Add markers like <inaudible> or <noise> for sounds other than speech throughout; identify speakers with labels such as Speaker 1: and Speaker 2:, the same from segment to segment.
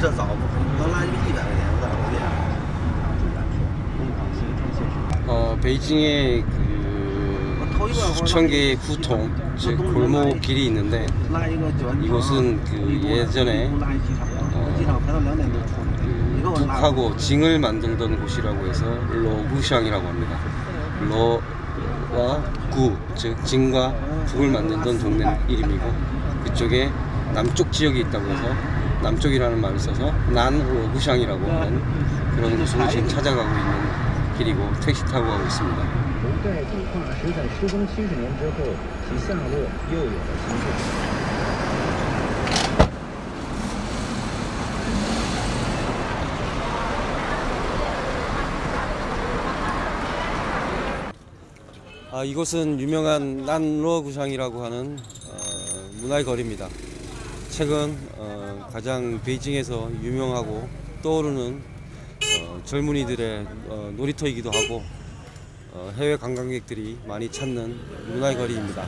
Speaker 1: 这早不能拉一个一百块钱，我咋不变？
Speaker 2: 어, 베이징에 그 수천 개의 후통, 즉 골목 길이 있는데
Speaker 1: 拉一个九
Speaker 2: 이곳은 그 예전에
Speaker 1: 拉一机场，机场排到两点多出来，你给我拉。
Speaker 2: 북하고 징을 만들던 곳이라고 해서 러구샹이라고 합니다. 러와 구, 즉 징과 북을 만들던 동네 이름이고 그쪽에 남쪽 지역이 있다고 해서 남쪽이라는 말을 써서 난로구샹이라고 하는 그런 곳으로 지금 찾아가고 있는 길이고 택시 타고 가고 있습니다. 아, 이곳은 유명한 난로구샹이라고 하는 어, 문화의 거리입니다. 최근 어, 가장 베이징에서 유명하고 떠오르는 어, 젊은이들의 어, 놀이터이기도 하고 어, 해외 관광객들이 많이 찾는 문화의 거리입니다.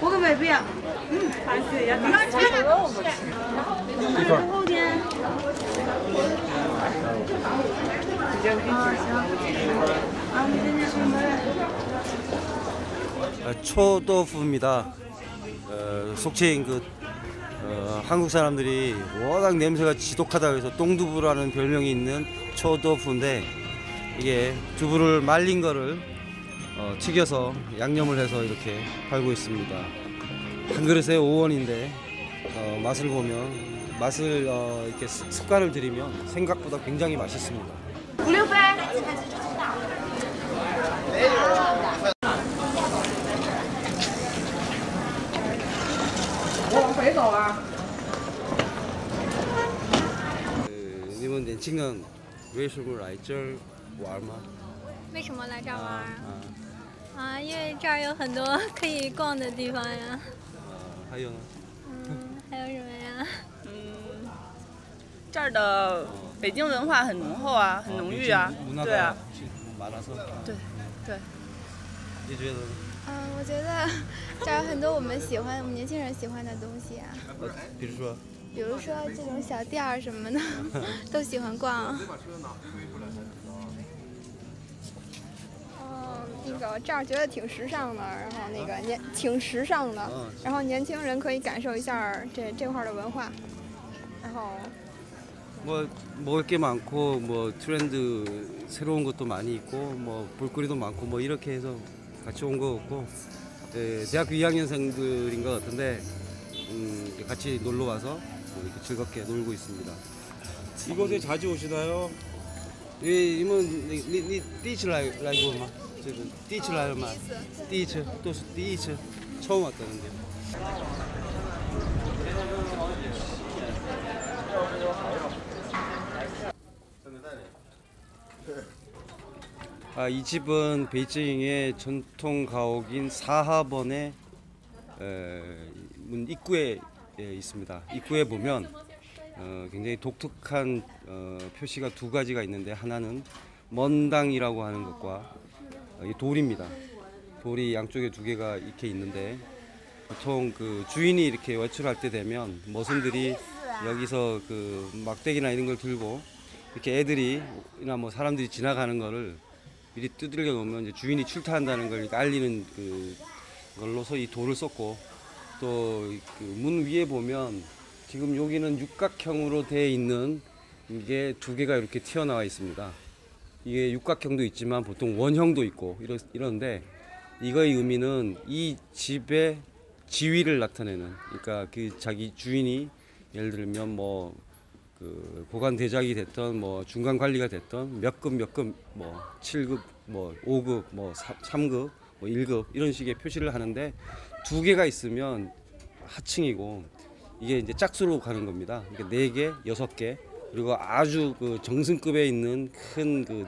Speaker 3: 我跟妹妹，嗯，还是要第三个我们吃，后天。啊行，啊你今天准备。
Speaker 2: 아, 초도프입니다. 어, 속칭 그 어, 한국 사람들이 워낙 냄새가 지독하다고 해서 똥두부라는 별명이 있는 초도프인데 이게 두부를 말린 거를 어, 튀겨서 양념을 해서 이렇게 팔고 있습니다. 한 그릇에 5원인데 어, 맛을 보면 맛을 어, 이렇게 습- 습관을 들이면 생각보다 굉장히 맛있습니다.
Speaker 3: 五六杯。
Speaker 2: 呃你们年轻人为什么来这儿玩吗？
Speaker 4: 为什么来这儿玩儿
Speaker 2: 啊
Speaker 4: 啊，因为这儿有很多 <laughs> 可以逛的地方呀。
Speaker 2: 呃，还有呢？
Speaker 4: 嗯，还有什么呀？
Speaker 5: 嗯，这儿的北京文化很浓厚啊，很浓郁啊，对啊。对，对。
Speaker 2: 你觉得？
Speaker 6: 嗯，我觉得这儿有很多我们喜欢，我们年轻人喜欢的东西啊。
Speaker 2: 比如说？
Speaker 6: 比如说这种小店儿什么的，<laughs> 都喜欢逛。
Speaker 7: 嗯，那个这儿觉得挺时尚的，然后那个年挺时尚的
Speaker 2: 嗯，
Speaker 7: 然后年轻人可以感受一下这这块儿的文化，然后
Speaker 2: 뭐 먹을 게 많고 뭐 트렌드 새로운 것도 많이 있고 뭐 볼거리도 많고 뭐 이렇게 해서 같이 온 거 같고 예, 대학교 2학년생들인 것 같은데 음, 같이 놀러 와서 뭐 이렇게 즐겁게 놀고 있습니다.
Speaker 8: 이곳에 자주 오시나요?
Speaker 2: 예, 이문 니你你第一次来来过吗？这个第一次来了吗？第一次，都是第一次， 처음 왔다는데. 아, 이 집은 베이징의 전통 가옥인 사하번의 에, 문 입구에 예, 있습니다. 입구에 보면 어, 굉장히 독특한 어, 표시가 두 가지가 있는데 하나는 먼당이라고 하는 것과 어, 이 돌입니다. 돌이 양쪽에 두 개가 이렇게 있는데 보통 그 주인이 이렇게 외출할 때 되면 머슴들이 여기서 그 막대기나 이런 걸 들고 이렇게 애들이나 뭐 사람들이 지나가는 거를 미리 두들겨 놓으면 이제 주인이 출타한다는 걸 알리는 그 걸로서 이 돌을 썼고 또그문 위에 보면 지금 여기는 육각형으로 되어 있는 이게 두 개가 이렇게 튀어나와 있습니다. 이게 육각형도 있지만 보통 원형도 있고 이런데 이거의 의미는 이 집의 지위를 나타내는 그러니까 그 자기 주인이 예를 들면 뭐 그 보관 대작이 됐던 뭐 중간 관리가 됐던 몇급 몇급 뭐 7급 뭐 5급 뭐 3 급 뭐 1급 이런 식의 표시를 하는데 두 개가 있으면 하층이고 이게 이제 짝수로 가는 겁니다. 그러니까 네 개, 그리고 아주 그 정승급에 있는 큰 그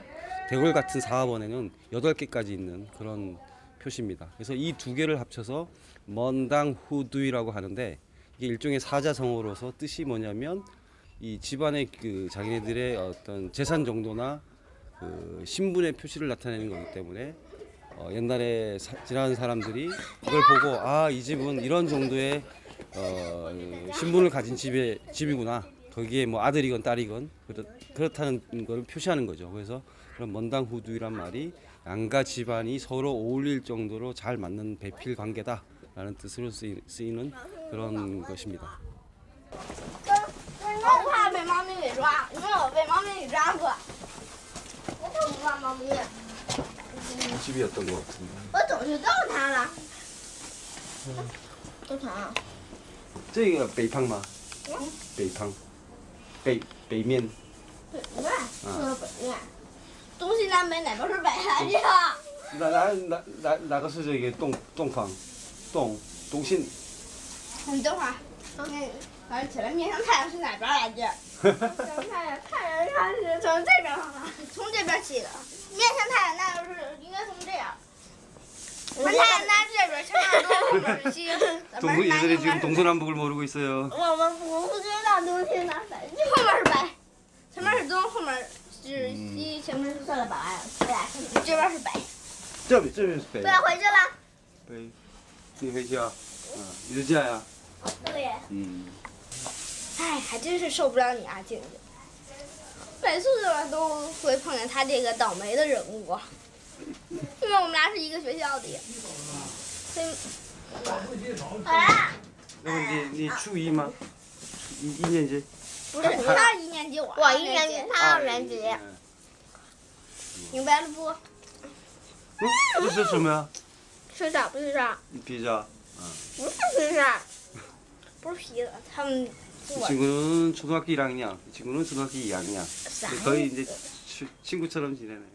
Speaker 2: 대궐 같은 사업원에는 여덟 개까지 있는 그런 표시입니다. 그래서 이 두 개를 합쳐서 먼당 후두이라고 하는데 이게 일종의 사자성어로서 뜻이 뭐냐면 이 집안의 그 자기네들의 어떤 재산 정도나 그 신분의 표시를 나타내는 거기 때문에 어, 옛날에 사, 지나는 사람들이 이걸 보고 아 이 집은 이런 정도의 어, 신분을 가진 집에 집이구나. 거기에 뭐 아들이건 딸이건 그렇, 그렇다는 걸 표시하는 거죠. 그래서 그런 먼당 후두이란 말이 양가 집안이 서로 어울릴 정도로 잘 맞는 배필 관계다라는 뜻으로 쓰이, 는 그런 것입니다. 집이었던 것 같은데. 这个北方吗？北方，北北面。
Speaker 3: 北面，说北面，东西南北哪边是北来着？
Speaker 2: 哪哪哪哪哪个是这个东东方？东东信。
Speaker 3: 你等会儿，那早上起来面向太阳是哪边来着？<laughs> 面向太阳，太阳它是从这边上来，从这边起的。面向太阳那就是应该从这样。从太阳那这边，前面东后面是西，咱们
Speaker 2: 동서
Speaker 3: 是南
Speaker 2: 얘들이
Speaker 3: 右
Speaker 2: 지금
Speaker 3: 边是
Speaker 2: 동서남북을 모르고 있어요.
Speaker 3: 我们我不知道东西哪北，这后面是北，前面是东，后面是西，前面是算了北，对，这边是北，
Speaker 2: 这边这边是北
Speaker 3: 不。要回去了。
Speaker 2: 北，你回去啊？嗯，你是这样呀？
Speaker 3: 对，
Speaker 2: 嗯。
Speaker 3: 哎，还真是受不了你啊，静静。每次我都会碰见他这个倒霉的人物， 因为我们俩是一个学校的。所以，好啦，
Speaker 2: 那么你你初一吗？一一年级。
Speaker 3: 不是他一年级，我
Speaker 6: 我一年级，他二年级。
Speaker 2: 嗯
Speaker 3: 明白了不？
Speaker 2: 嗯，这是什么呀？
Speaker 6: 披萨，披萨，
Speaker 2: 披萨。
Speaker 3: 不是披萨，不是皮的，他们
Speaker 2: 이 친구는 초등학교 1학년, 이 친구는 초등학교 2학년. 거의 이제 치- 친구처럼 지내네요.